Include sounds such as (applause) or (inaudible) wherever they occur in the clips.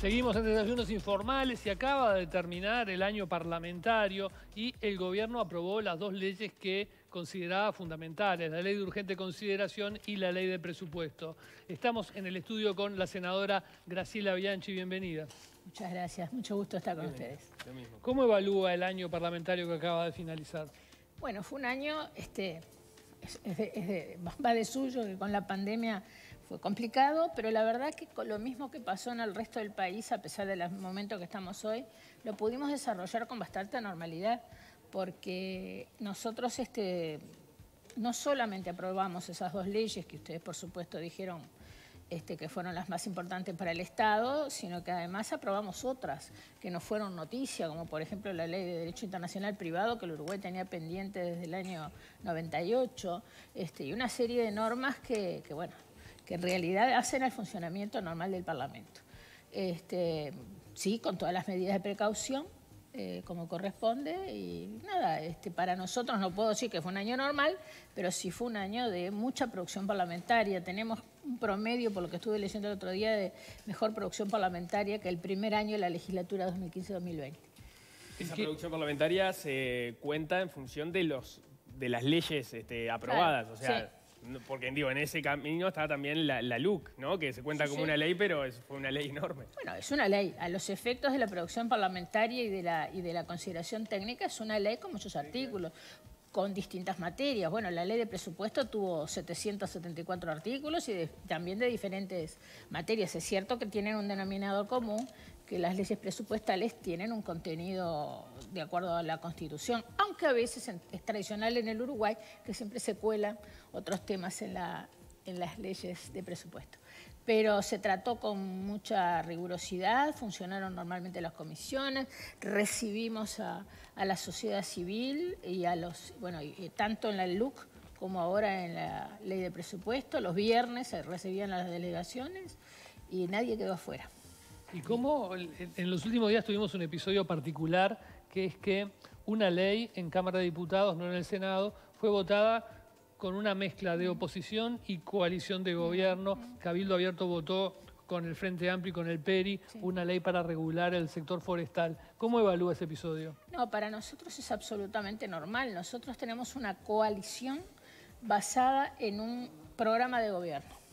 Seguimos en desayunos informales y acaba de terminar el año parlamentario y el gobierno aprobó las dos leyes que consideraba fundamentales, la ley de urgente consideración y la ley de presupuesto. Estamos en el estudio con la senadora Graciela Bianchi, bienvenida. Muchas gracias, mucho gusto estar con ustedes. ¿Cómo evalúa el año parlamentario que acaba de finalizar? Bueno, fue un año, este, va de suyo, que con la pandemia fue complicado, pero la verdad que con lo mismo que pasó en el resto del país, a pesar del momento que estamos hoy, lo pudimos desarrollar con bastante normalidad, porque nosotros este, no solamente aprobamos esas dos leyes que ustedes por supuesto dijeron este, que fueron las más importantes para el Estado, sino que además aprobamos otras que no fueron noticia, como por ejemplo la Ley de Derecho Internacional Privado, que el Uruguay tenía pendiente desde el año 98, este, y una serie de normas que, que bueno, que en realidad hacen el funcionamiento normal del Parlamento. Este, sí, con todas las medidas de precaución, eh, como corresponde, y nada, este, para nosotros no puedo decir que fue un año normal, pero sí fue un año de mucha producción parlamentaria. Tenemos un promedio, por lo que estuve leyendo el otro día, de mejor producción parlamentaria que el primer año de la legislatura 2015-2020. Esa producción parlamentaria se cuenta en función de los de las leyes este, aprobadas, o sea, porque digo, en ese camino está también la, LUC, ¿no? Que se cuenta como una ley, pero es, fue una ley enorme. Bueno, es una ley. A los efectos de la producción parlamentaria y de la, y de la consideración técnica es una ley con muchos artículos con distintas materias. Bueno, la ley de presupuesto tuvo 774 artículos y también de diferentes materias. Es cierto que tienen un denominador común, que las leyes presupuestales tienen un contenido de acuerdo a la Constitución, aunque a veces es tradicional en el Uruguay que siempre se cuelan otros temas en, la, en las leyes de presupuesto. Pero se trató con mucha rigurosidad, funcionaron normalmente las comisiones, recibimos a, la sociedad civil y a los, bueno, tanto en la LUC como ahora en la ley de presupuesto, los viernes se recibían las delegaciones y nadie quedó afuera. ¿Y cómo en los últimos días tuvimos un episodio particular que es que una ley en Cámara de Diputados, no en el Senado, fue votada con una mezcla de oposición y coalición de gobierno. Cabildo Abierto votó con el Frente Amplio y con el PERI una ley para regular el sector forestal. ¿Cómo evalúa ese episodio? No, para nosotros es absolutamente normal. Nosotros tenemos una coalición basada en un programa de gobierno.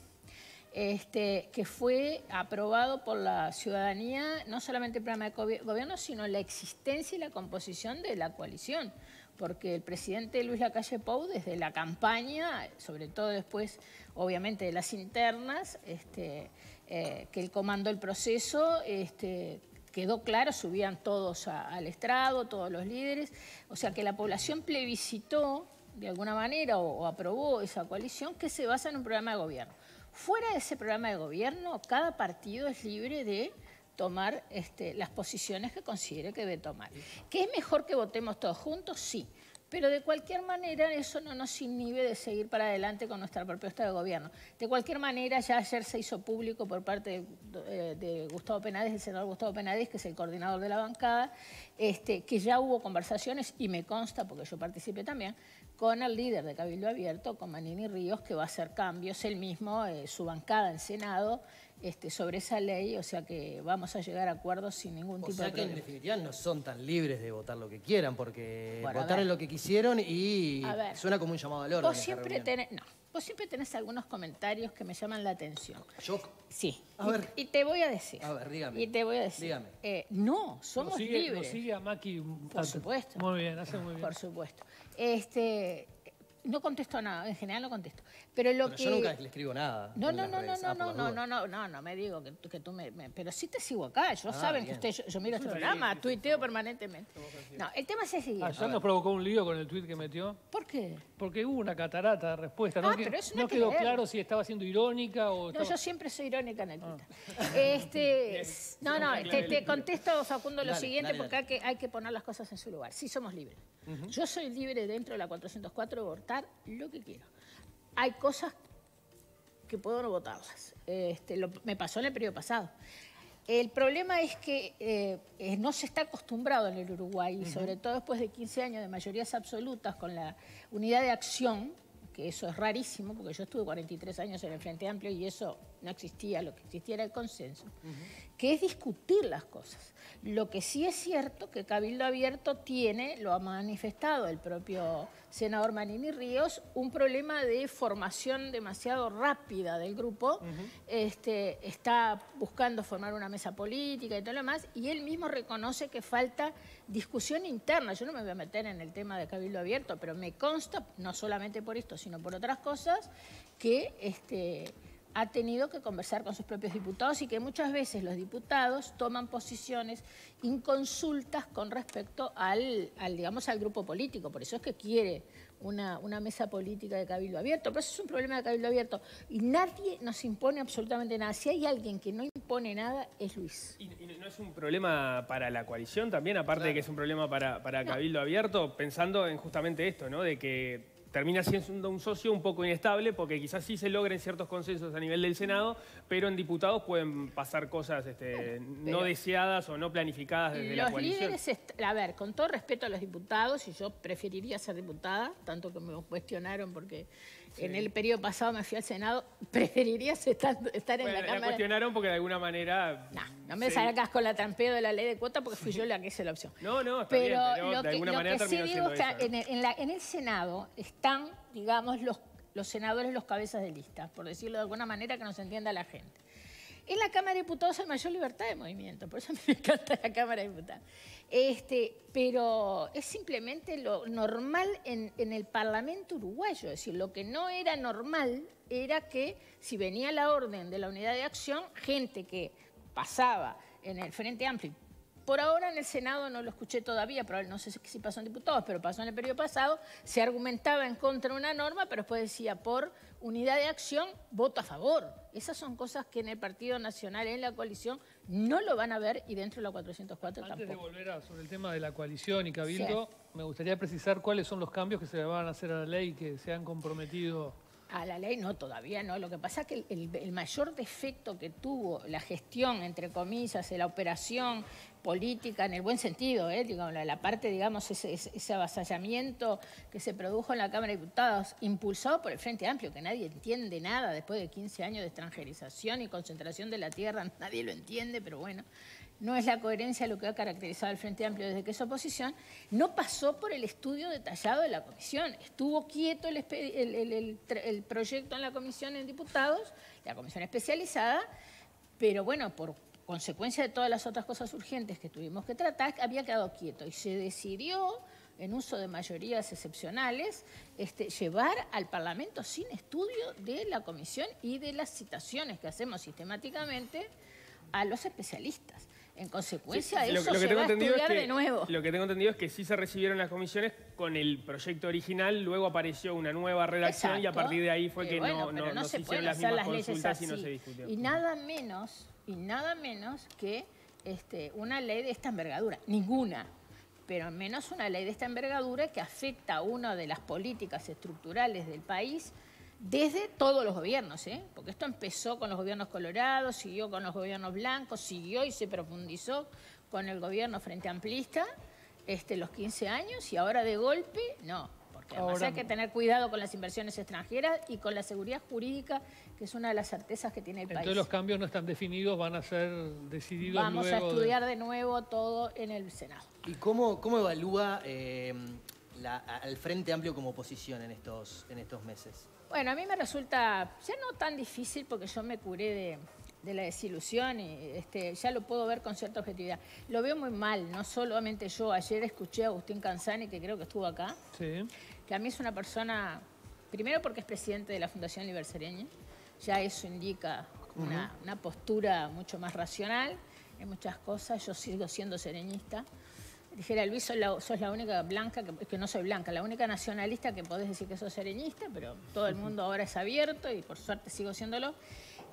Este, que fue aprobado por la ciudadanía, no solamente el programa de gobierno, sino la existencia y la composición de la coalición porque el presidente Luis Lacalle Pou, desde la campaña, sobre todo después, obviamente, de las internas, este, eh, que él comandó el proceso, este, quedó claro, subían todos al estrado, todos los líderes, o sea que la población plebiscitó de alguna manera o aprobó esa coalición que se basa en un programa de gobierno. Fuera de ese programa de gobierno, cada partido es libre de tomar este, las posiciones que considere que debe tomar. ¿Que es mejor que votemos todos juntos? Sí. Pero de cualquier manera eso no nos inhibe de seguir para adelante con nuestra propuesta de gobierno. De cualquier manera, ya ayer se hizo público por parte de, de Gustavo Penades, el senador Gustavo Penades, que es el coordinador de la bancada, este, que ya hubo conversaciones, y me consta, porque yo participé también, con el líder de Cabildo Abierto, con Manini Ríos, que va a hacer cambios, él mismo, eh, su bancada en Senado, este, sobre esa ley, o sea que vamos a llegar a acuerdos sin ningún tipo de problema. O sea que en definitiva no son tan libres de votar lo que quieran, porque votaron lo que quisieron y suena como un llamado al orden. Vos siempre, tenés, no, vos siempre tenés algunos comentarios que me llaman la atención. ¿Yo? Sí. A y, ver. Y te voy a decir. A ver, dígame. Y te voy a decir. Dígame. Eh, no, somos libres. sigue a Maki. Por supuesto. Muy bien, hace muy bien. Por supuesto. Este, no contesto nada, en general no contesto. Pero lo que... yo nunca le escribo nada. No, no, no, no, no, no, no, no, no, no, no, me digo que, que tú me, Pero sí te sigo acá, yo ah, saben que usted, yo, miro este programa, tuiteo permanentemente. No, el tema es el siguiente. Ayer nos provocó un lío con el tuit que metió. ¿Por qué? Porque hubo una catarata de respuesta. No, ah, pero eso no, quedó claro si estaba siendo irónica o... No, yo siempre soy irónica en el ah. (laughs) Este, no, no, te, contesto, Facundo, lo siguiente, porque hay que, hay que poner las cosas en su lugar. Sí somos libres. Yo soy libre dentro de la 404 de votar lo que quiero. Hay cosas que puedo no votarlas. Este, me pasó en el periodo pasado. El problema es que eh, no se está acostumbrado en el Uruguay, y sobre todo después de 15 años de mayorías absolutas con la unidad de acción, que eso es rarísimo, porque yo estuve 43 años en el Frente Amplio y eso no existía, lo que existía era el consenso, que es discutir las cosas. Lo que sí es cierto que Cabildo Abierto tiene, lo ha manifestado el propio senador Manini Ríos, un problema de formación demasiado rápida del grupo. este, está buscando formar una mesa política y todo lo demás, y él mismo reconoce que falta discusión interna. Yo no me voy a meter en el tema de Cabildo Abierto, pero me consta, no solamente por esto, sino por otras cosas, que este, ha tenido que conversar con sus propios diputados y que muchas veces los diputados toman posiciones inconsultas con respecto al, digamos, al grupo político. Por eso es que quiere una, mesa política de cabildo abierto. Pero eso es un problema de cabildo abierto. Y nadie nos impone absolutamente nada. Si hay alguien que no impone nada, es Luis. ¿Y, no es un problema para la coalición también, aparte de que es un problema para, para cabildo abierto, pensando en justamente esto, ¿no? De que termina siendo un socio un poco inestable porque quizás sí se logren ciertos consensos a nivel del Senado, pero en diputados pueden pasar cosas este, no deseadas o no planificadas desde la coalición. Líderes, a ver, con todo respeto a los diputados, y yo preferiría ser diputada, tanto que me cuestionaron porque en el periodo pasado me fui al Senado, (laughs) preferirías estar, estar en la Cámara. La cuestionaron porque de alguna manera... No, no me salgas con la trampeo de la ley de cuota porque fui yo la que hice la opción. No, no, está pero bien, pero de alguna manera que sí digo es que en, el, en, el Senado están, digamos, los, los senadores, los cabezas de lista, por decirlo de alguna manera que nos entienda la gente. En la Cámara de Diputados hay mayor libertad de movimiento, por eso a (laughs) mí me encanta la Cámara de Diputados. Este, pero es simplemente lo normal en, el Parlamento uruguayo, es decir, lo que no era normal era que si venía la orden de la unidad de acción, gente que pasaba en el Frente Amplio por ahora en el Senado no lo escuché todavía, pero no sé si pasó en diputados, pero pasó en el periodo pasado, se argumentaba en contra de una norma, pero después decía por unidad de acción, voto a favor. Esas son cosas que en el Partido Nacional, en la coalición, no lo van a ver y dentro de la 404 tampoco. Antes de volver sobre el tema de la coalición y Cabildo, me gustaría precisar cuáles son los cambios que se van a hacer a la ley que se han comprometido a la ley no, todavía no. Lo que pasa es que el, mayor defecto que tuvo la gestión, entre comillas, la operación política, en el buen sentido, ¿eh? la, parte, digamos, ese, ese, avasallamiento que se produjo en la Cámara de Diputados, impulsado por el Frente Amplio, que nadie entiende nada después de 15 años de extranjerización y concentración de la tierra, (laughs) nadie lo entiende, pero bueno, no es la coherencia lo que ha caracterizado al Frente Amplio desde que es oposición, no pasó por el estudio detallado de la comisión. Estuvo quieto el, proyecto en la comisión en diputados, la comisión especializada, pero bueno, por consecuencia de todas las otras cosas urgentes que tuvimos que tratar, había quedado quieto y se decidió en uso de mayorías excepcionales, este, llevar al Parlamento sin estudio de la comisión y de las citaciones que hacemos sistemáticamente a los especialistas. En consecuencia, eso lo, que se va a estudiar de nuevo. Lo que tengo entendido es que sí se recibieron las comisiones con el proyecto original, luego apareció una nueva redacción y a partir de ahí fue que no, no, se, hicieron las mismas consultas y no se discutió. Y nada menos, y nada menos que este, una ley de esta envergadura, ninguna, pero menos una ley de esta envergadura que afecta a una de las políticas estructurales del país desde todos los gobiernos, ¿eh? porque esto empezó con los gobiernos colorados, siguió con los gobiernos blancos, siguió y se profundizó con el gobierno frente amplista este, los 15 años y ahora de golpe, no, porque además hay que tener cuidado con las inversiones extranjeras y con la seguridad jurídica, que es una de las certezas que tiene el país. Entonces los cambios no están definidos, van a ser decididos Vamos a estudiar de... nuevo todo en el Senado. ¿Y cómo, cómo evalúa eh, al Frente Amplio como oposición en estos, en estos meses? Bueno, a mí me resulta ya no tan difícil porque yo me curé de, la desilusión y este, ya lo puedo ver con cierta objetividad. Lo veo muy mal, no solamente yo. Ayer escuché a Agustín Canzani, que creo que estuvo acá, que a mí es una persona, primero porque es presidente de la Fundación Libersereña, ya eso indica una, una postura mucho más racional en muchas cosas. Yo sigo siendo sereñista dijera Luis, sos la, única blanca, que, que, no soy blanca, la única nacionalista que podés decir que sos sereñista, pero todo el mundo ahora es abierto y por suerte sigo siéndolo.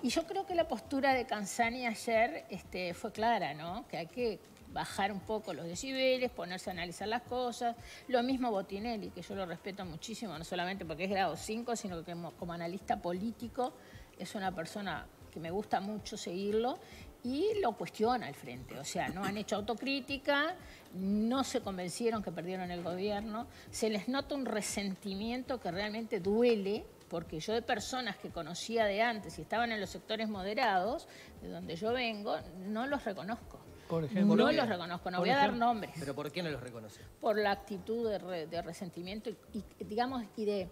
Y yo creo que la postura de Canzani ayer este, fue clara, ¿no? Que hay que bajar un poco los decibeles, ponerse a analizar las cosas. Lo mismo Botinelli, que yo lo respeto muchísimo, no solamente porque es grado 5, sino que como analista político es una persona que me gusta mucho seguirlo y lo cuestiona al frente. O sea, no han hecho autocrítica, no se convencieron que perdieron el gobierno, se les nota un resentimiento que realmente duele, porque yo de personas que conocía de antes y estaban en los sectores moderados, de donde yo vengo, no los reconozco. Por ejemplo, no los reconozco, no voy a dar nombres. ¿Pero por qué no los reconoce? Por la actitud de, resentimiento y, digamos, y de,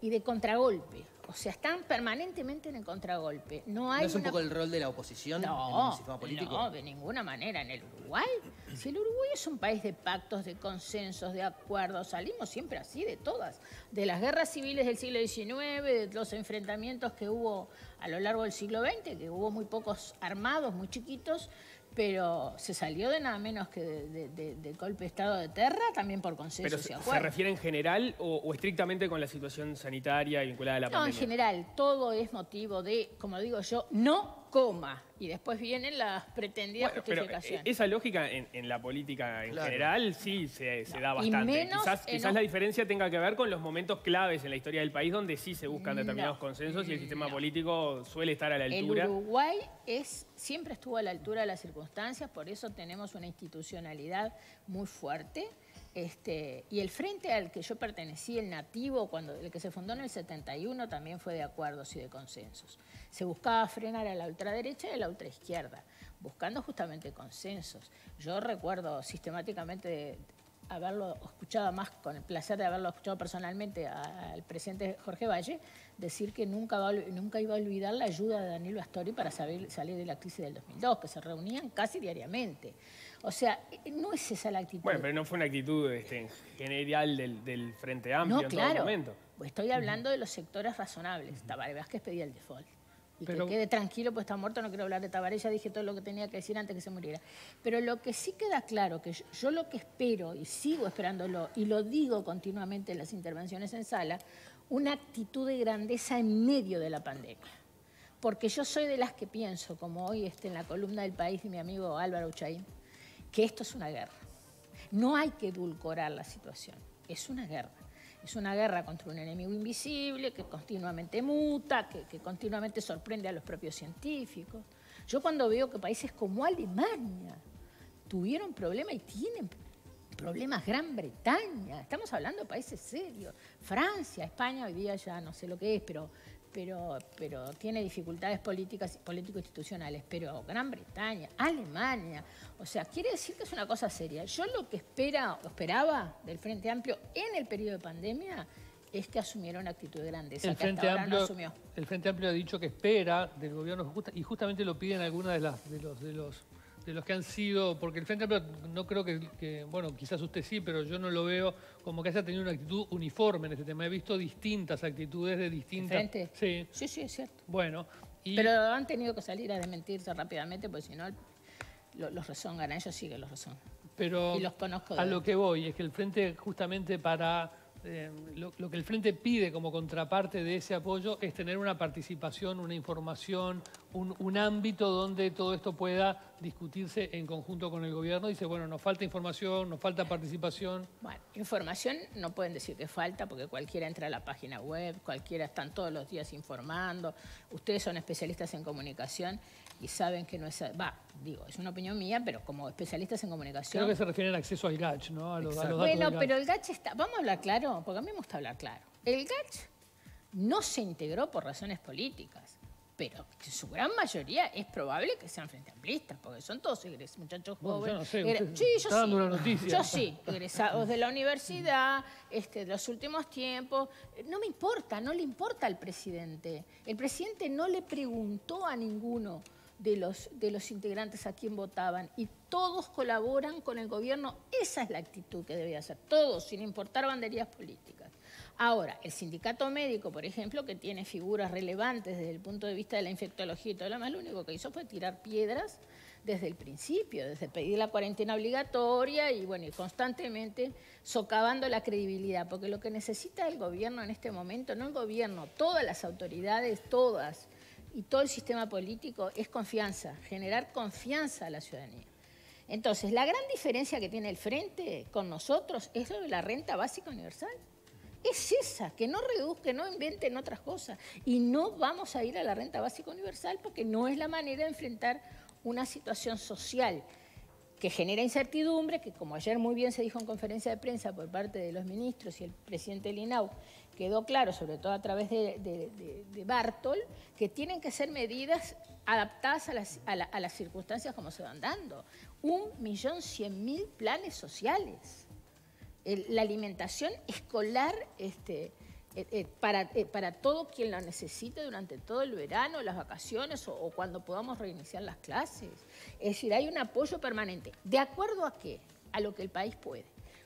y de contragolpe. O sea, están permanentemente en el contragolpe. No, hay es un poco el rol de la oposición no, en el sistema político? No, de ninguna manera. En el Uruguay, si el Uruguay es un país de pactos, de consensos, de acuerdos, salimos siempre así de todas. De las guerras civiles del siglo XIX, de los enfrentamientos que hubo a lo largo del siglo XX, que hubo muy pocos armados, muy chiquitos, pero se salió de nada menos que del golpe de Estado de Terra, también por consenso ¿Pero se, refiere en general o, estrictamente con la situación sanitaria vinculada a la pandemia? No, en general, todo es motivo de, como digo yo, no coma. Y después vienen las pretendidas justificaciones. esa lógica en, la política en general sí se, da bastante. quizás, la diferencia tenga que ver con los momentos claves en la historia del país donde sí se buscan determinados consensos y el sistema político suele estar a la altura. El Uruguay es, siempre estuvo a la altura de las circunstancias, por eso tenemos una institucionalidad muy fuerte. Este, y el frente al que yo pertenecí, el nativo, cuando, el que se fundó en el 71, también fue de acuerdos y de consensos. Se buscaba frenar a la ultraderecha y a la ultraizquierda, buscando justamente consensos. Yo recuerdo sistemáticamente haberlo escuchado más, con el placer de haberlo escuchado personalmente al presidente Jorge Valle, decir que nunca, nunca iba a olvidar la ayuda de Danilo Astori para salir, salir de la crisis del 2002, que se reunían casi diariamente. O sea, no es esa la actitud. Bueno, pero no fue una actitud este, general del, Frente Amplio en todo momento. Estoy hablando de los sectores razonables. Tabaré Vázquez pedía el default. Y que quede tranquilo, pues está muerto, no quiero hablar de Tabaré, ya dije todo lo que tenía que decir antes que se muriera. Pero lo que sí queda claro, que yo, lo que espero, y sigo esperándolo, y lo digo continuamente en las intervenciones en sala, una actitud de grandeza en medio de la pandemia. Porque yo soy de las que pienso, como hoy este, en la columna del país de mi amigo Álvaro Uchaín, que esto es una guerra. No hay que edulcorar la situación, es una guerra. Es una guerra contra un enemigo invisible que continuamente muta, que, continuamente sorprende a los propios científicos. Yo cuando veo que países como Alemania tuvieron problemas y tienen problemas Gran Bretaña, estamos hablando de países serios, Francia, España hoy día ya no sé lo que es, pero pero, pero tiene dificultades políticas, político-institucionales, pero Gran Bretaña, Alemania, o sea, quiere decir que es una cosa seria. Yo lo que espera, esperaba del Frente Amplio en el periodo de pandemia es que asumiera una actitud de grandeza, el Frente Amplio, asumió. El Frente Amplio ha dicho que espera del gobierno, y justamente lo piden algunas de, las, de, los, de los de los que han sido, porque el Frente Amplio no creo que, bueno, quizás usted sí, pero yo no lo veo como que haya tenido una actitud uniforme en este tema. He visto distintas actitudes de distintas... Sí. Sí, sí, es cierto. Bueno. Pero han tenido que salir a desmentirse rápidamente, porque si no los rezongan, ellos sí que los rezongan. Pero y los conozco a lo que voy es que el Frente justamente para eh, lo, que el Frente pide como contraparte de ese apoyo es tener una participación, una información, un, ámbito donde todo esto pueda discutirse en conjunto con el gobierno. Dice, bueno, nos falta información, nos falta participación. Bueno, información no pueden decir que falta porque cualquiera entra a la página web, cualquiera están todos los días informando. Ustedes son especialistas en comunicación y saben que no es... Va, digo, es una opinión mía, pero como especialistas en comunicación... Creo que se refiere al acceso al GACH, ¿no? A los, bueno, pero el GACH está... Vamos a hablar claro, porque a mí me gusta hablar claro. El GACH no se integró por razones políticas, pero su gran mayoría es probable que sean frente amplistas, porque son todos egresados, muchachos jóvenes. sí, yo sí. noticia. Yo sí, egresados de la universidad, este, de los últimos tiempos. No me importa, no le importa al presidente. El presidente no le preguntó a ninguno de los, de los integrantes a quien votaban y todos colaboran con el gobierno. Esa es la actitud que debe hacer, todos, sin importar banderías políticas. Ahora, el sindicato médico, por ejemplo, que tiene figuras relevantes desde el punto de vista de la infectología y todo lo demás, lo único que hizo fue tirar piedras desde el principio, desde pedir la cuarentena obligatoria y bueno, y constantemente socavando la credibilidad, porque lo que necesita el gobierno en este momento, no el gobierno, todas las autoridades, todas, y todo el sistema político es confianza, generar confianza a la ciudadanía. Entonces, la gran diferencia que tiene el Frente con nosotros es lo de la renta básica universal. Es esa, que no reduzca, no inventen otras cosas. Y no vamos a ir a la renta básica universal porque no es la manera de enfrentar una situación social que genera incertidumbre, que como ayer muy bien se dijo en conferencia de prensa por parte de los ministros y el presidente Linau, quedó claro, sobre todo a través de, Bartol, que tienen que ser medidas adaptadas a las, a, las, circunstancias como se van dando. Un millón cien mil planes sociales. la alimentación escolar este, eh, eh, para, eh, para todo quien lo necesite durante todo el verano, las vacaciones o, cuando podamos reiniciar las clases. Es decir, hay un apoyo permanente. ¿De acuerdo a qué? A lo que el país puede.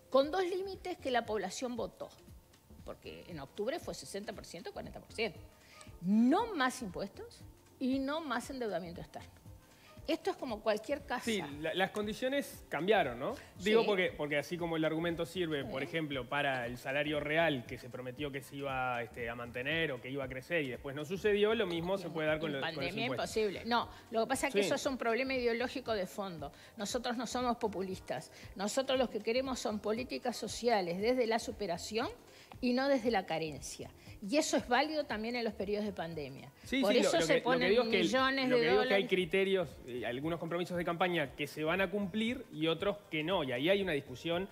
Con dos límites que la población votó. Porque en octubre fue 60%, 40%. No más impuestos y no más endeudamiento externo. Esto es como cualquier casa. Sí, las condiciones cambiaron, ¿no? Digo porque, porque así como el argumento sirve, por ejemplo, para el salario real que se prometió que se iba este, a mantener o que iba a crecer y después no sucedió, lo mismo se puede dar con, la pandemia imposible. No, lo que pasa es que eso es un problema ideológico de fondo. Nosotros no somos populistas. Nosotros lo que queremos son políticas sociales desde la superación y no desde la carencia. Y eso es válido también en los periodos de pandemia. Por eso se ponen millones de dólares. que hay criterios, eh, algunos compromisos de campaña que se van a cumplir y otros que no. Y ahí hay una discusión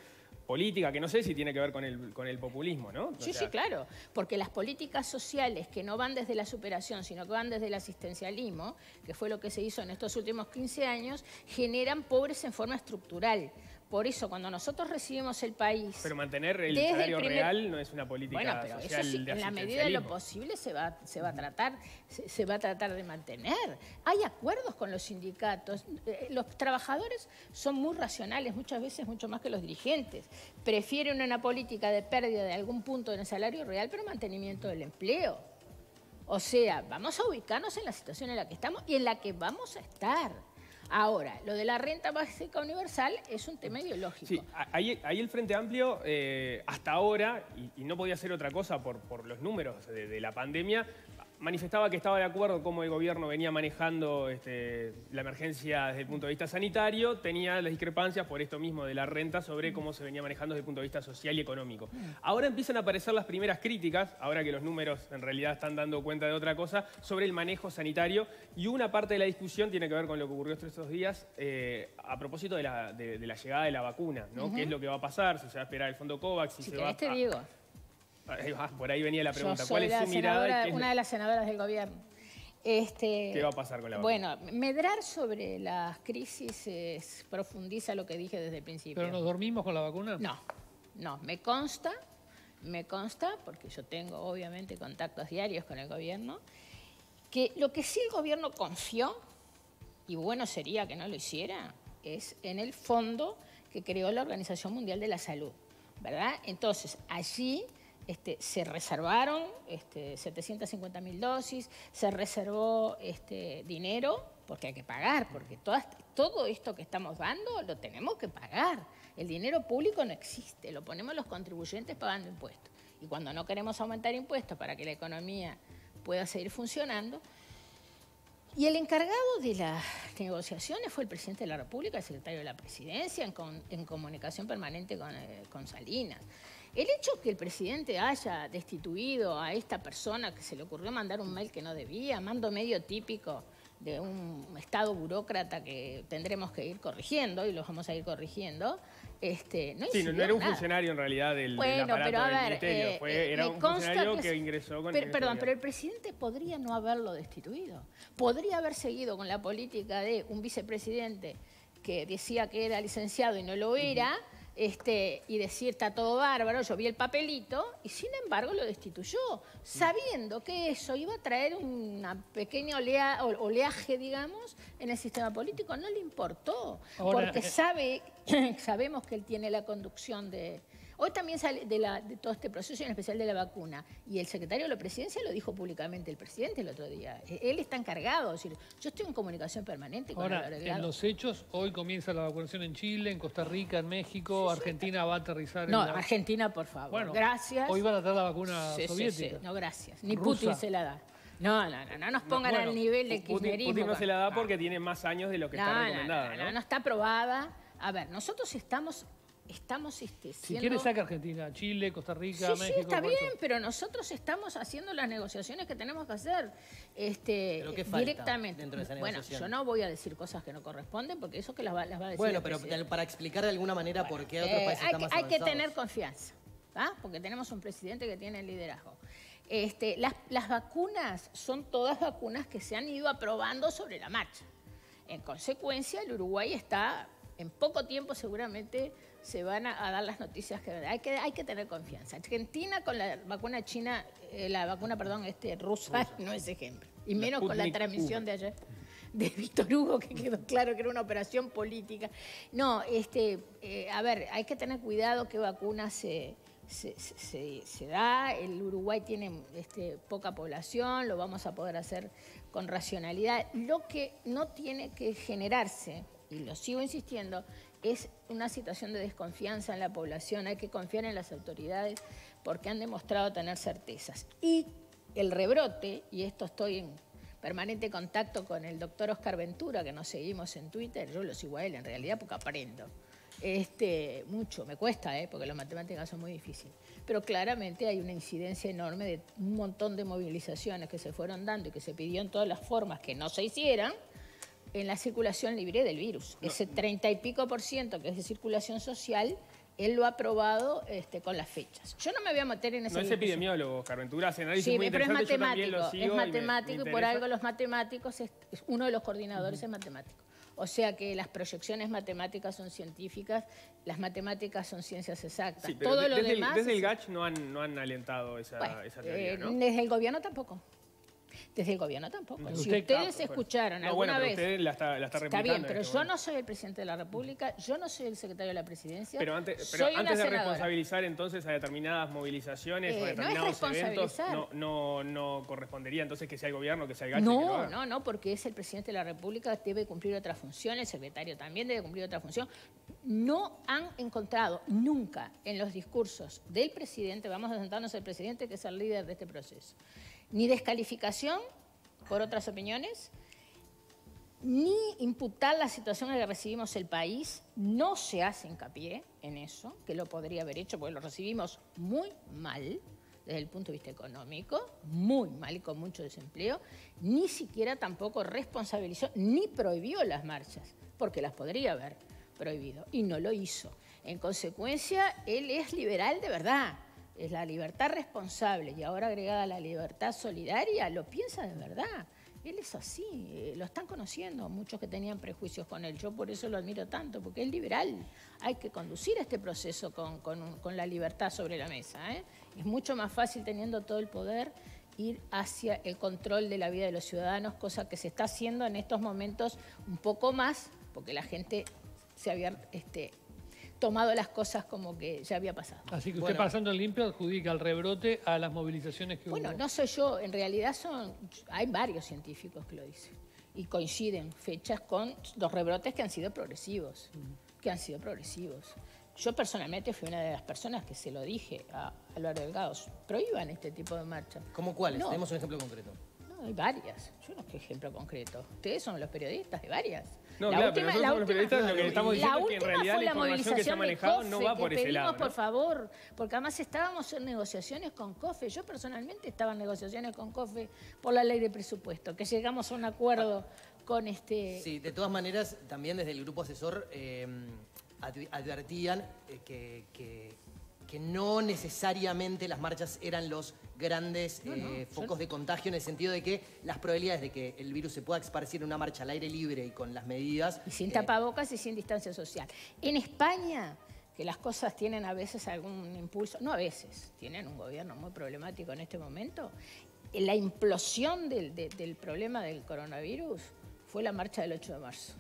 política que no sé si tiene que ver con el, con el populismo, ¿no? sí, sí, claro, porque las políticas sociales que no van desde la superación, sino que van desde el asistencialismo, que fue lo que se hizo en estos últimos 15 años, generan pobres en forma estructural. Por eso, cuando nosotros recibimos el país... Pero mantener el salario real no es una política bueno, pero eso sí, en la medida de lo posible se va, se va, a tratar, se, va a tratar de mantener. Hay acuerdos con los sindicatos. Eh, los trabajadores son muy racionales, muchas veces mucho más que los dirigentes. Prefieren una política de pérdida de algún punto en el salario real, pero mantenimiento del empleo. O sea, vamos a ubicarnos en la situación en la que estamos y en la que vamos a estar. Ahora, lo de la renta básica universal es un tema ideológico. Sí, ahí, el Frente Amplio, eh, hasta ahora, y, no podía ser otra cosa por, por los números de la pandemia, manifestaba que estaba de acuerdo cómo el gobierno venía manejando este, la emergencia desde el punto de vista sanitario, tenía las discrepancias por esto mismo de la renta sobre cómo se venía manejando desde el punto de vista social y económico. Ahora empiezan a aparecer las primeras críticas, ahora que los números en realidad están dando cuenta de otra cosa, sobre el manejo sanitario y una parte de la discusión tiene que ver con lo que ocurrió estos días eh, a propósito de la, llegada de la vacuna, ¿no? ¿Qué es lo que va a pasar? Si se va a esperar el fondo COVAX, si, se va te digo por ahí venía la pregunta. ¿Cuál es su mirada? una de las senadoras del gobierno. Este, ¿Qué va a pasar con la vacuna? Bueno, medrar sobre las crisis profundiza lo que dije desde el principio. ¿Pero nos dormimos con la vacuna? No, no, me consta, me consta, porque yo tengo obviamente contactos diarios con el gobierno, que lo que sí el gobierno confió, y bueno sería que no lo hiciera, es en el fondo que creó la Organización Mundial de la Salud, ¿verdad? Entonces, allí este, se reservaron este, 750 mil dosis, se reservó este, dinero, porque hay que pagar, porque todo esto que estamos dando lo tenemos que pagar. El dinero público no existe, lo ponemos los contribuyentes pagando impuestos. Y cuando no queremos aumentar impuestos para que la economía pueda seguir funcionando, y el encargado de las negociaciones fue el presidente de la República, el secretario de la Presidencia, en, comunicación permanente con, eh, con Salinas. El hecho que el presidente haya destituido a esta persona que se le ocurrió mandar un mail que no debía, mando medio típico de un Estado burócrata que tendremos que ir corrigiendo y los vamos a ir corrigiendo, este, no Sí, no, era un funcionario en realidad del, bueno, pero a ver, eh, era un funcionario que, ingresó con... Pero, perdón, pero el presidente podría no haberlo destituido. Podría haber seguido con la política de un vicepresidente que decía que era licenciado y no lo era este, y decir está todo bárbaro, yo vi el papelito y sin embargo lo destituyó, sabiendo que eso iba a traer un pequeño oleaje, digamos, en el sistema político. No le importó, porque eh, sabe, (clears throat) sabemos que él tiene la conducción de, Hoy también sale de, todo este proceso, en especial de la vacuna, y el secretario de la presidencia lo dijo públicamente el presidente el otro día. E, él está encargado, es decir, yo estoy en comunicación permanente con Ahora, en los hechos, hoy comienza la vacunación en Chile, en Costa Rica, en México, Argentina va a aterrizar no, Argentina, por favor. Bueno, gracias. Hoy van a dar la vacuna soviética. no, gracias. Ni Putin se la da. No, no, no, no nos pongan al nivel de kirchnerismo. Putin no se la da porque tiene más años de lo que está recomendada. No, no, no, no está aprobada. A ver, nosotros estamos estamos este, Si quiere saca Argentina, Chile, Costa Rica, México. Sí, está bien, pero nosotros estamos haciendo las negociaciones que tenemos que hacer este, directamente. Dentro de esa bueno, yo no voy a decir cosas que no corresponden porque eso que las va, las va a decir Bueno, pero para explicar de alguna manera por qué otros eh, países hay, están más Hay que tener confianza, ¿ah? porque tenemos un presidente que tiene liderazgo. Este, las, las vacunas son todas vacunas que se han ido aprobando sobre la marcha. En consecuencia, el Uruguay está, en poco tiempo seguramente se van a, dar las noticias que hay que hay que tener confianza. Argentina con la vacuna china, eh, la vacuna, perdón, este rusa, no es ejemplo. Y menos con la transmisión de ayer de Víctor Hugo, que quedó claro que era una operación política. No, este, eh, a ver, hay que tener cuidado qué vacuna se, se, da. El Uruguay tiene este, poca población, lo vamos a poder hacer con racionalidad. Lo que no tiene que generarse, y lo sigo insistiendo, es una situación de desconfianza en la población, hay que confiar en las autoridades porque han demostrado tener certezas. Y el rebrote, y esto estoy en permanente contacto con el doctor Oscar Ventura, que nos seguimos en Twitter, yo lo sigo a él en realidad porque aprendo. Este, mucho, me cuesta, ¿eh? porque las matemáticas son muy difíciles. Pero claramente hay una incidencia enorme de un montón de movilizaciones que se fueron dando y que se pidió en todas las formas que no se hicieran, en la circulación libre del virus. Ese 30 y pico por ciento que es de circulación social, él lo ha aprobado este, con las fechas. Yo no me voy a meter en ese No es epidemiólogo, Carventura, hace análisis sí, muy pero es matemático, es matemático y, por algo los matemáticos, es, uno de los coordinadores es matemático. O sea que las proyecciones matemáticas son científicas, las matemáticas son ciencias exactas. Todo lo desde demás... El, desde el GACH no han, no han alentado esa, esa teoría, eh, Desde el gobierno tampoco. Desde el gobierno tampoco. Si ustedes escucharon alguna vez... Usted la está, la está, está bien, pero yo no soy el presidente de la República, yo no soy el secretario de la presidencia. Pero antes, antes de responsabilizar entonces a determinadas movilizaciones o a eh, determinados eventos, no, no, correspondería entonces que sea el gobierno, que sea el GACH No, no, no, porque es el presidente de la República, debe cumplir otra función, el secretario también debe cumplir otra función. No han encontrado nunca en los discursos del presidente, vamos a sentarnos al presidente que es el líder de este proceso, ni descalificación por otras opiniones, ni imputar la situación en que recibimos el país, no se hace hincapié en eso, que lo podría haber hecho, porque lo recibimos muy mal desde el punto de vista económico, muy mal y con mucho desempleo, ni siquiera tampoco responsabilizó ni prohibió las marchas, porque las podría haber prohibido, y no lo hizo. En consecuencia, él es liberal de verdad, es la libertad responsable y ahora agregada la libertad solidaria, lo piensa de verdad. Él es así, eh, lo están conociendo muchos que tenían prejuicios con él. Yo por eso lo admiro tanto, porque es liberal. Hay que conducir este proceso con, la libertad sobre la mesa. ¿eh? Es mucho más fácil teniendo todo el poder ir hacia el control de la vida de los ciudadanos, cosa que se está haciendo en estos momentos un poco más, porque la gente se había tomado las cosas como que ya había pasado. Así que usted pasando el limpio adjudica el rebrote a las movilizaciones que hubo. Bueno, no soy yo, en realidad son, hay varios científicos que lo dicen y coinciden fechas con los rebrotes que han sido progresivos, que han sido progresivos. Yo personalmente fui una de las personas que se lo dije a, los Delgados, prohíban este tipo de marchas. ¿Cómo cuáles? Tenemos un ejemplo concreto. No, hay varias. Yo no sé ejemplo concreto. Ustedes son los periodistas, de varias. No, la claro, última, pero nosotros los periodistas lo que estamos diciendo es que en realidad la, información que se ha manejado no va por ese lado. por favor, porque además estábamos en negociaciones con COFE. Yo personalmente estaba en negociaciones con COFE por la ley de presupuesto, que llegamos a un acuerdo con este... Sí, de todas maneras, también desde el grupo asesor eh, advertían eh, que que no necesariamente las marchas eran los grandes eh, focos de contagio en el sentido de que las probabilidades de que el virus se pueda esparcir en una marcha al aire libre y con las medidas... Y sin eh, tapabocas y sin distancia social. En España, que las cosas tienen a veces algún impulso, no a veces, tienen un gobierno muy problemático en este momento, la implosión del, del problema del coronavirus fue la marcha del 8 de marzo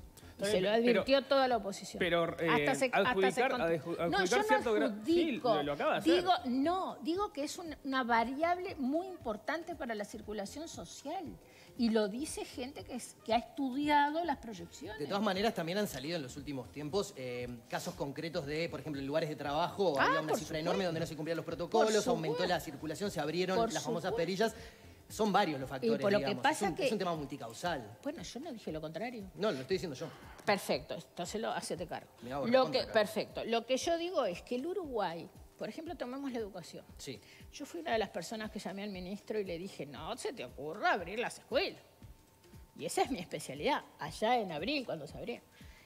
se lo advirtió toda la oposición. Pero eh, hasta se, adjudicar, no, yo no adjudico. lo, acaba de hacer. Digo, no, digo que es una variable muy importante para la circulación social. Y lo dice gente que, que, ha estudiado las proyecciones. De todas maneras, también han salido en los últimos tiempos eh, casos concretos de, por ejemplo, en lugares de trabajo, había ah, una cifra enorme donde no se cumplían los protocolos, aumentó la circulación, se abrieron las famosas perillas. Son varios los factores, Y por lo que pasa es, un, que- es un tema multicausal. Bueno, yo no dije lo contrario. No, lo estoy diciendo yo. Perfecto, entonces lo hacete cargo. Me hago Lo que, cargo. perfecto. Lo que yo digo es que el Uruguay, por ejemplo, tomemos la educación. Sí. Yo fui una de las personas que llamé al ministro y le dije, no se te ocurra abrir las escuelas. Y esa es mi especialidad, allá en abril, cuando se abrieron.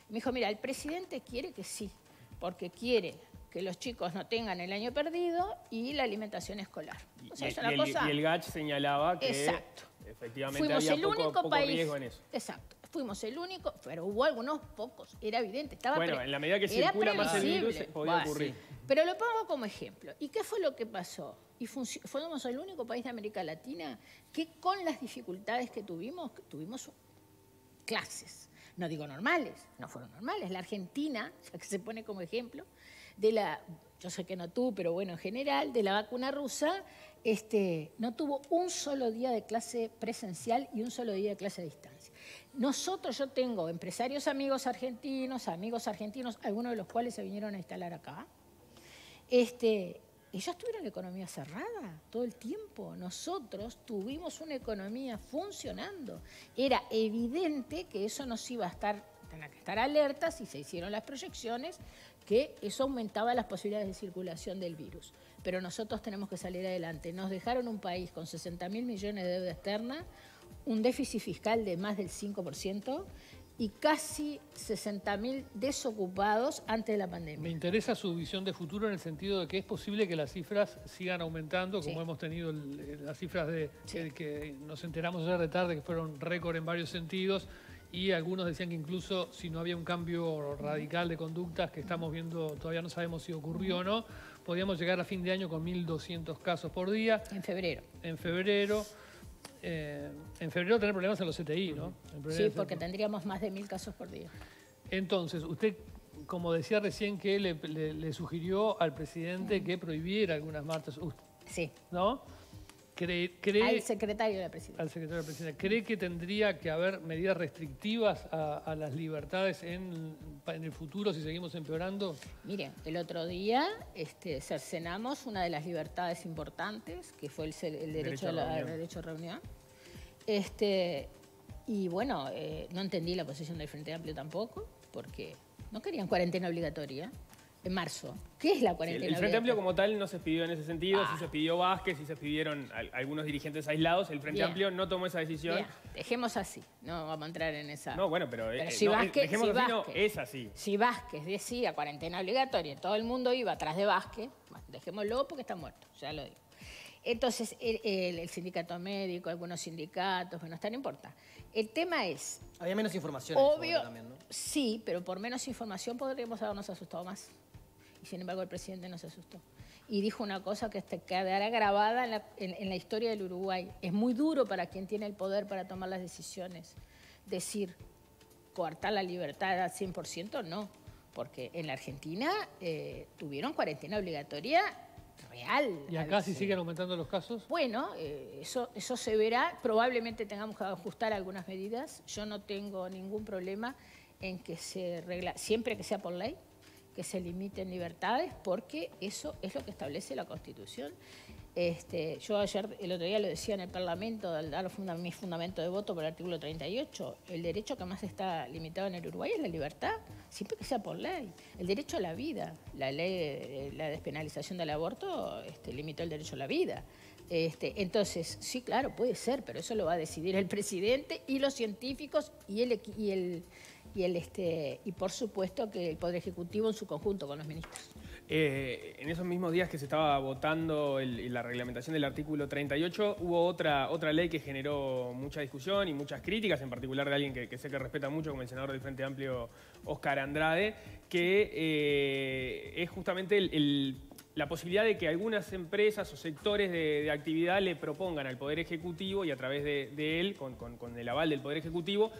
Me dijo, mira, el presidente quiere que sí, porque quiere que los chicos no tengan el año perdido y la alimentación escolar. O sea, y, es una y el, cosa... y el GACH señalaba que Exacto. efectivamente Fuimos había el poco, único poco país. riesgo en eso. Exacto. Fuimos el único, pero hubo algunos pocos, era evidente, estaba Bueno, en la medida que circula más el virus, previsible. podía ocurrir. sí. Pero lo pongo como ejemplo. ¿Y qué fue lo que pasó? Y fuimos el único país de América Latina que con las dificultades que tuvimos, tuvimos clases. No digo normales, no fueron normales. La Argentina, (laughs) ya que se pone como ejemplo, de la, yo sé que no tú, pero bueno, en general, de la vacuna rusa, este, no tuvo un solo día de clase presencial y un solo día de clase a distancia. Nosotros, yo tengo empresarios amigos argentinos, amigos argentinos, algunos de los cuales se vinieron a instalar acá. Este, ellos tuvieron la economía cerrada todo el tiempo. Nosotros tuvimos una economía funcionando. Era evidente que eso nos iba a estar, tener que estar alertas y se hicieron las proyecciones que eso aumentaba las posibilidades de circulación del virus. Pero nosotros tenemos que salir adelante. Nos dejaron un país con 60 mil millones de deuda externa, un déficit fiscal de más del 5% y casi 60 mil desocupados antes de la pandemia. Me interesa su visión de futuro en el sentido de que es posible que las cifras sigan aumentando, como Sí. hemos tenido el- las cifras de Sí. que nos enteramos ayer de tarde, que fueron récord en varios sentidos, y algunos decían que incluso si no había un cambio radical de conductas que estamos viendo, todavía no sabemos si ocurrió o no, podíamos llegar a fin de año con 1.200 casos por día. En febrero. En febrero, eh, en febrero tener problemas en los CTI, ¿no? Sí, porque tendríamos más de mil casos por día. entonces, usted, como decía recién, que le, le- le sugirió al presidente que prohibiera algunas marchas, Ust- Sí, ¿no? ¿Cree, cree- al secretario de la presidencia. al secretario ¿cree que tendría que haber medidas restrictivas a, a las libertades en, en el futuro si seguimos empeorando? Miren, el otro día este, cercenamos una de las libertades importantes, que fue el, derecho, Derecho a la- derecho a reunión. Este, y bueno, eh, no entendí la posición del Frente Amplio tampoco, porque no querían cuarentena obligatoria en marzo. ¿Qué es la Sí, cuarentena el, el Frente Amplio como tal no se expidió en ese sentido, Ah. sí se expidió Vázquez, sí se expidieron al- algunos dirigentes aislados, el Frente Bien. Amplio no tomó esa decisión. Bien, dejemos así, no vamos a entrar en esa... No, bueno, pero, eh, si no, Vázquez- eh, dejemos si así, no, es así. Si Vázquez decía cuarentena obligatoria y todo el mundo iba atrás de Vázquez, bueno, dejémoslo porque está muerto, ya lo digo. Entonces, el, el- el sindicato médico, algunos sindicatos, bueno, está, no importa. El tema es, Había menos información en obvio, momento también, ¿no? sí, pero por menos información podríamos habernos asustado más. Y sin embargo, el presidente no se asustó. Y dijo una cosa que quedará grabada en la, en- en la historia del Uruguay. Es muy duro para quien tiene el poder para tomar las decisiones. Decir, coartar la libertad al 100%, no. Porque en la Argentina eh, tuvieron cuarentena obligatoria real. ¿Y acá si siguen aumentando los casos? Bueno, eh, eso, eso se verá. Probablemente tengamos que ajustar algunas medidas. Yo no tengo ningún problema en que se regla, siempre que sea por ley, que se limiten libertades, porque eso es lo que establece la Constitución. Este, yo ayer, el otro día lo decía en el Parlamento, al dar funda- mi fundamento de voto por el artículo 38, el derecho que más está limitado en el Uruguay es la libertad, siempre que sea por ley. El derecho a la vida, la ley, la despenalización del aborto este, limitó el derecho a la vida. Este, entonces, sí, claro, puede ser, pero eso lo va a decidir el (laughs) presidente y los científicos y el, y el, y el este, y por supuesto que el Poder Ejecutivo en su conjunto con los ministros. Eh, en esos mismos días que se estaba votando la reglamentación del artículo 38, hubo otra, otra ley que generó mucha discusión y muchas críticas, en particular de alguien que, sé que respeta mucho, como el senador del Frente Amplio, Oscar Andrade, que eh, es justamente el- la posibilidad de que algunas empresas o sectores de, actividad le propongan al Poder Ejecutivo y a través de, él, con- con el aval del Poder Ejecutivo,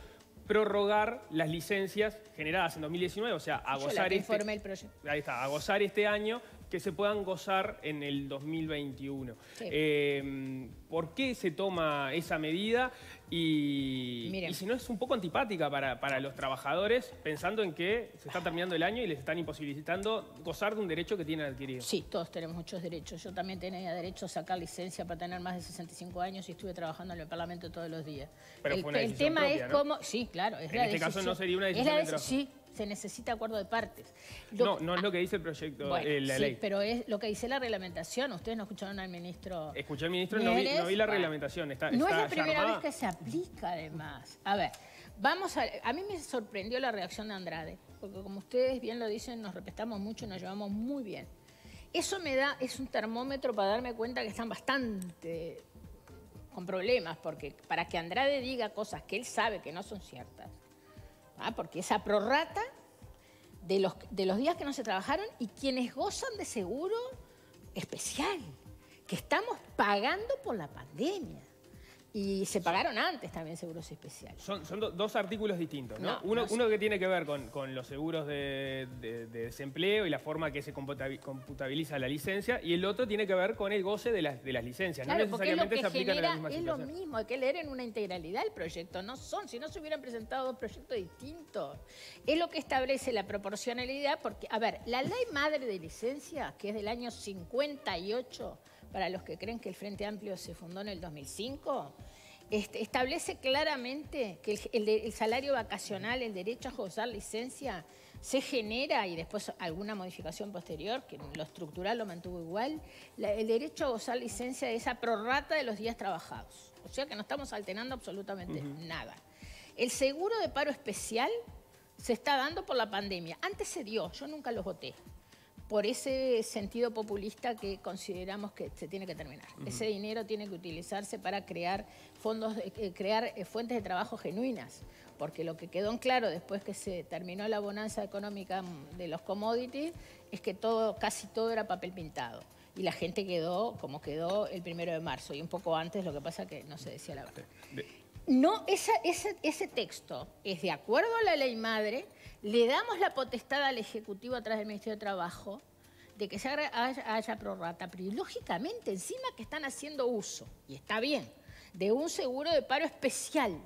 prorrogar las licencias generadas en 2019, o sea, a Yo la gozar que este- informé el proyecto. ahí está, a gozar este año que se puedan gozar en el 2021. Eh, ¿Por qué se toma esa medida? Y, si no es un poco antipática para, los trabajadores, pensando en que se está terminando el año y les están imposibilitando gozar de un derecho que tienen adquirido. Sí, todos tenemos muchos derechos. Yo también tenía derecho a sacar licencia para tener más de 65 años y estuve trabajando en el Parlamento todos los días. Pero el, el tema es cómo... Sí, claro. Es en este caso no sería una decisión Sí, se necesita acuerdo de partes. no, no es lo que dice el proyecto, eh, la sí, pero es lo que dice la reglamentación. Ustedes no escucharon al ministro. Escuché al ministro y no vi, la reglamentación. Está, no es la primera vez que se aplica, además. A ver, vamos a. A mí me sorprendió la reacción de Andrade, porque como ustedes bien lo dicen, nos respetamos mucho y nos llevamos muy bien. Eso me da, es un termómetro para darme cuenta que están bastante con problemas, porque para que Andrade diga cosas que él sabe que no son ciertas, ¿ah? porque esa prorrata de los, de los días que no se trabajaron y quienes gozan de seguro especial, que estamos pagando por la pandemia. Y se pagaron antes también seguros especiales. Son, dos artículos distintos, ¿no? uno, uno, que tiene que ver con, los seguros de, desempleo y la forma que se computabiliza la licencia, y el otro tiene que ver con el goce de las, de las licencias. no necesariamente se aplican en la misma Es lo mismo, hay que leer en una integralidad el proyecto. No son, si no se hubieran presentado dos proyectos distintos. Es lo que establece la proporcionalidad, porque, a ver, la ley madre de licencia, que es del año 58, para los que creen que el Frente Amplio se fundó en el 2005, este, establece claramente que el, salario vacacional, el derecho a gozar licencia, se genera, y después alguna modificación posterior, que lo estructural lo mantuvo igual, el derecho a gozar licencia es a prorrata de los días trabajados. O sea que no estamos alterando absolutamente nada. El seguro de paro especial se está dando por la pandemia. Antes se dio, yo nunca lo voté por ese sentido populista que consideramos que se tiene que terminar. Ese dinero tiene que utilizarse para crear fondos, eh, crear eh, fuentes de trabajo genuinas, porque lo que quedó en claro después que se terminó la bonanza económica mm, de los commodities es que todo, casi todo era papel pintado. Y la gente quedó como quedó el primero de marzo, y un poco antes lo que pasa que no se decía la verdad. No, ese, ese texto es de acuerdo a la ley madre, le damos la potestad al Ejecutivo a través del Ministerio de Trabajo de que se haya, prorrata, pero lógicamente encima que están haciendo uso, y está bien, de un seguro de paro especial,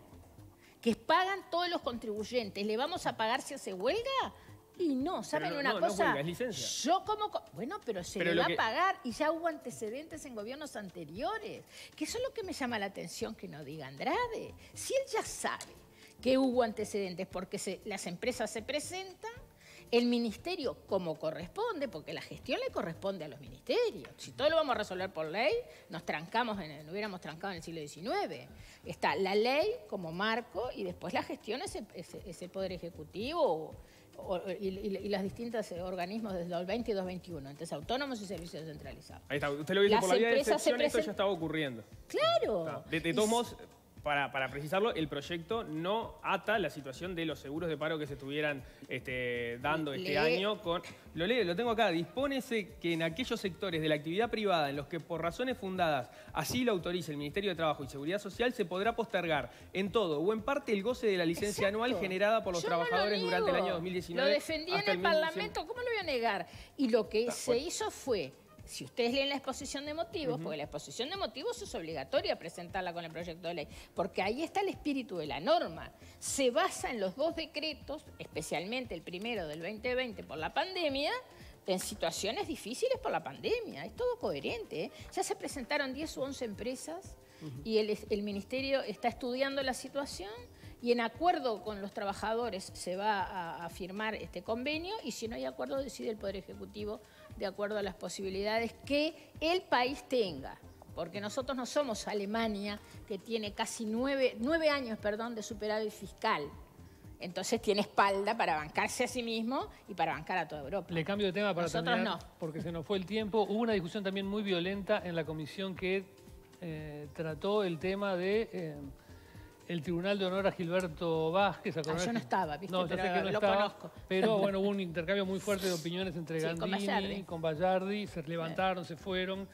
que pagan todos los contribuyentes, ¿le vamos a pagar si hace huelga? Y no, ¿saben una cosa? yo como... Bueno, pero se le va a pagar y ya hubo antecedentes en gobiernos anteriores. Que eso es lo que me llama la atención que no diga Andrade. Si él ya sabe que hubo antecedentes porque las empresas se presentan, el ministerio como corresponde, porque la gestión le corresponde a los ministerios. Si todo lo vamos a resolver por ley, nos trancamos, en el, hubiéramos trancado en el siglo XIX. Está la ley como marco y después la gestión es el, Poder Ejecutivo y, los distintos organismos desde el 20 y 2021, entonces autónomos y servicios descentralizados. Ahí está, usted lo dice por la vía de excepción, esto ya estaba ocurriendo. Claro. De, todos modos, para, precisarlo, el proyecto no ata la situación de los seguros de paro que se estuvieran este, dando este año con... Lo leo, lo tengo acá. Dispónese que en aquellos sectores de la actividad privada en los que por razones fundadas así lo autorice el Ministerio de Trabajo y Seguridad Social, se podrá postergar en todo o en parte el goce de la licencia anual generada por los trabajadores durante el año 2019. Lo defendí en el Parlamento, ¿cómo lo voy a negar? Y lo que se hizo fue si ustedes leen la exposición de motivos, porque la exposición de motivos es obligatoria presentarla con el proyecto de ley, porque ahí está el espíritu de la norma. Se basa en los dos decretos, especialmente el primero del 2020 por la pandemia, en situaciones difíciles por la pandemia. Es todo coherente. ¿eh? Ya se presentaron 10 u 11 empresas y el, Ministerio está estudiando la situación y en acuerdo con los trabajadores se va a, a firmar este convenio y si no hay acuerdo decide el Poder Ejecutivo de acuerdo a las posibilidades que el país tenga. Porque nosotros no somos Alemania, que tiene casi nueve, años perdón, de superávit fiscal. Entonces tiene espalda para bancarse a sí mismo y para bancar a toda Europa. Le cambio de tema para Nosotros no. porque se nos fue el tiempo. Hubo una discusión también muy violenta en la comisión que eh, trató el tema de... Eh, el Tribunal de Honor a Gilberto Vázquez. Ah, yo no estaba, ¿viste? No, yo sé que no lo conozco. Pero (laughs) bueno, hubo un intercambio muy fuerte de opiniones entre Gandini, con Bayardi. se levantaron, se fueron.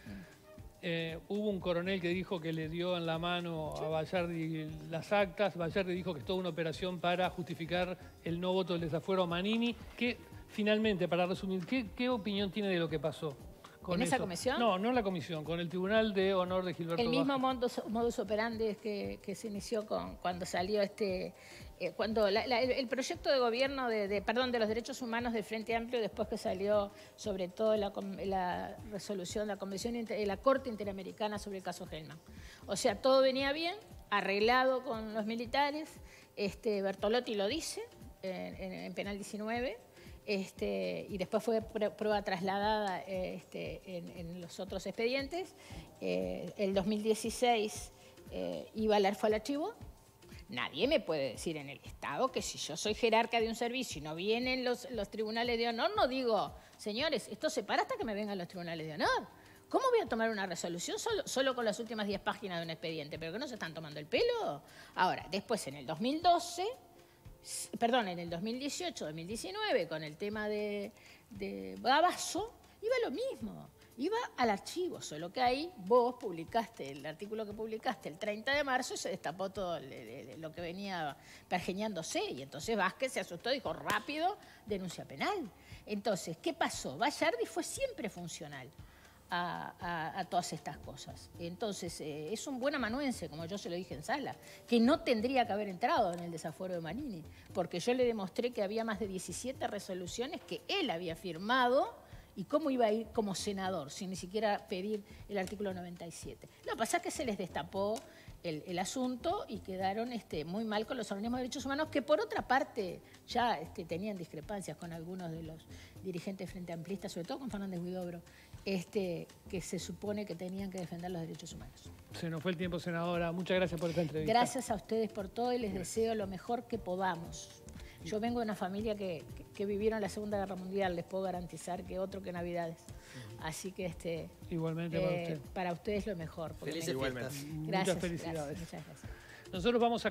Eh, hubo un coronel que dijo que le dio en la mano a Bayardi las actas. Bayardi dijo que es toda una operación para justificar el no voto del desafuero a Manini, que finalmente, para resumir, ¿qué, opinión tiene de lo que pasó? Con ¿En esa comisión? No, no en la comisión, con el Tribunal de Honor de Gilberto El mismo modus, operandi que, que, se inició con, cuando salió este, eh, cuando el, proyecto de gobierno de, perdón, de los derechos humanos del Frente Amplio, después que salió sobre todo la, la resolución de la Convención de la Corte Interamericana sobre el caso Helman. O sea, todo venía bien, arreglado con los militares, este, Bertolotti lo dice en, Penal 19, este, y después fue prueba trasladada este, en, los otros expedientes. Eh, el 2016 eh, iba al fue al archivo, Nadie me puede decir en el Estado que si yo soy jerarca de un servicio y no vienen los, tribunales de honor, no digo, señores, esto se para hasta que me vengan los tribunales de honor. ¿Cómo voy a tomar una resolución solo, solo con las últimas 10 páginas de un expediente? ¿Pero que no se están tomando el pelo? Ahora, después en el 2012, perdón, en el 2018, 2019, con el tema de, de Gabazo, iba lo mismo iba al archivo, solo que ahí vos publicaste el artículo que publicaste el 30 de marzo y se destapó todo lo que venía pergeñándose. Y entonces Vázquez se asustó y dijo, rápido, denuncia penal. Entonces, ¿qué pasó? Vallardi fue siempre funcional. A, todas estas cosas. Entonces, eh, es un buen amanuense, como yo se lo dije en sala, que no tendría que haber entrado en el desafuero de Manini, porque yo le demostré que había más de 17 resoluciones que él había firmado ¿Y cómo iba a ir como senador sin ni siquiera pedir el artículo 97? Lo que pasa es que se les destapó el, asunto y quedaron este, muy mal con los organismos de derechos humanos, que por otra parte ya este, tenían discrepancias con algunos de los dirigentes frente amplistas, sobre todo con Fernández Huidobro, este, que se supone que tenían que defender los derechos humanos. Se nos fue el tiempo, senadora. Muchas gracias por esta entrevista. Gracias a ustedes por todo y les deseo lo mejor que podamos. Yo vengo de una familia que, vivieron la Segunda Guerra Mundial, les puedo garantizar que otro que Navidades. Así que este igualmente para, eh, usted. para ustedes lo mejor. Felices Muchas felicidades. Nosotros vamos a